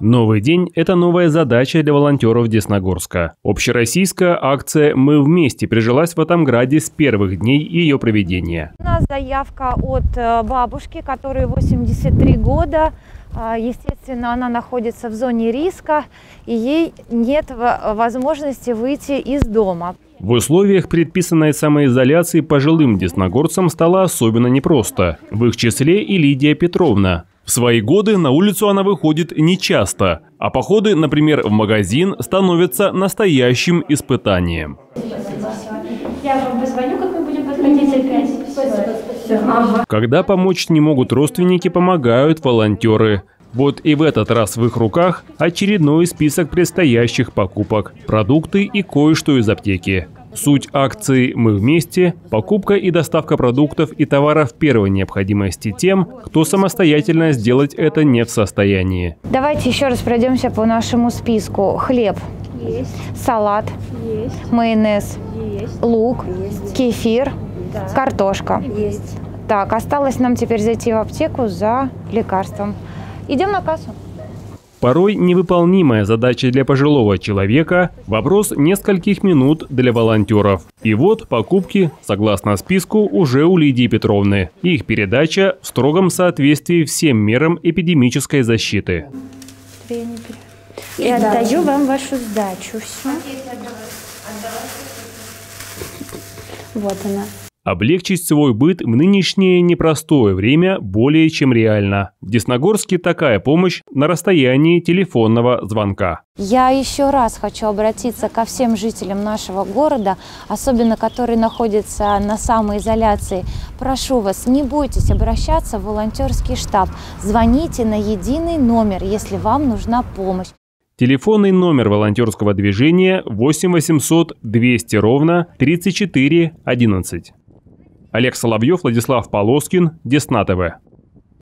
Новый день – это новая задача для волонтеров Десногорска. Общероссийская акция «Мы вместе» прижилась в этом граде с первых дней ее проведения. У нас заявка от э, бабушки, которой 83 года. А, естественно, она находится в зоне риска, и ей нет возможности выйти из дома. В условиях предписанной самоизоляции пожилым десногорцам стало особенно непросто. В их числе и Лидия Петровна, в свои годы на улицу она выходит нечасто, а походы, например, в магазин, становятся настоящим испытанием. Я вам позвоню, как мы будем подходить опять. Когда помочь не могут родственники, помогают волонтеры. Вот и в этот раз в их руках очередной список предстоящих покупок, продукты и кое-что из аптеки. Суть акции «Мы вместе» – покупка и доставка продуктов и товаров первой необходимости тем, кто самостоятельно сделать это не в состоянии. Давайте еще раз пройдемся по нашему списку. Хлеб, есть. салат, есть. майонез, есть. лук, есть. кефир, да. картошка. Есть. Так, осталось нам теперь зайти в аптеку за лекарством. Идем на кассу. Порой невыполнимая задача для пожилого человека – вопрос нескольких минут для волонтеров. И вот покупки, согласно списку, уже у Лидии Петровны. Их передача в строгом соответствии всем мерам эпидемической защиты. И отдаю вам вашу сдачу. Все. Вот она. Облегчить свой быт в нынешнее непростое время более чем реально. В Десногорске такая помощь на расстоянии телефонного звонка. Я еще раз хочу обратиться ко всем жителям нашего города, особенно которые находятся на самоизоляции. Прошу вас, не бойтесь обращаться в волонтерский штаб. Звоните на единый номер, если вам нужна помощь. Телефонный номер волонтерского движения 8 800 200 ровно 34 11. Олег Соловьев, Владислав Полоскин, Десна ТВ.